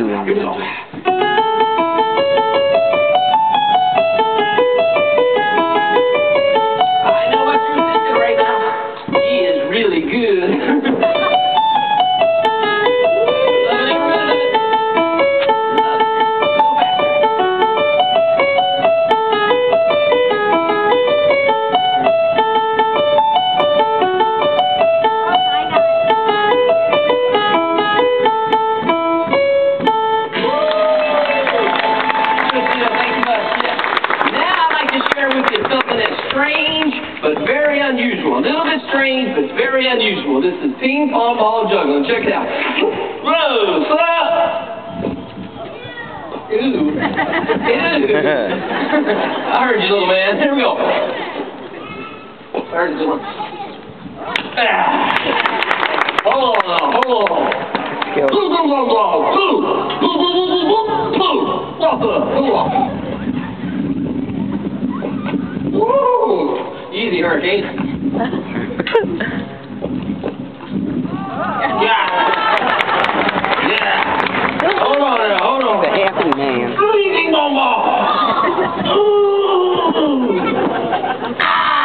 四年老。But very unusual. A little bit strange but very unusual. This is ping pong ball juggling. Check it out. Whoa, slow up. Ooh. Ooh. I heard you, little man. Here we go. I heard you, little Ah. Hold on, hold on. Go. Boo, boo, boo, boo, boo. Boo, boo, boo, boo, boo, boo. you're date. yeah. Yeah. Hold on, hold on. The happy man. More. ah.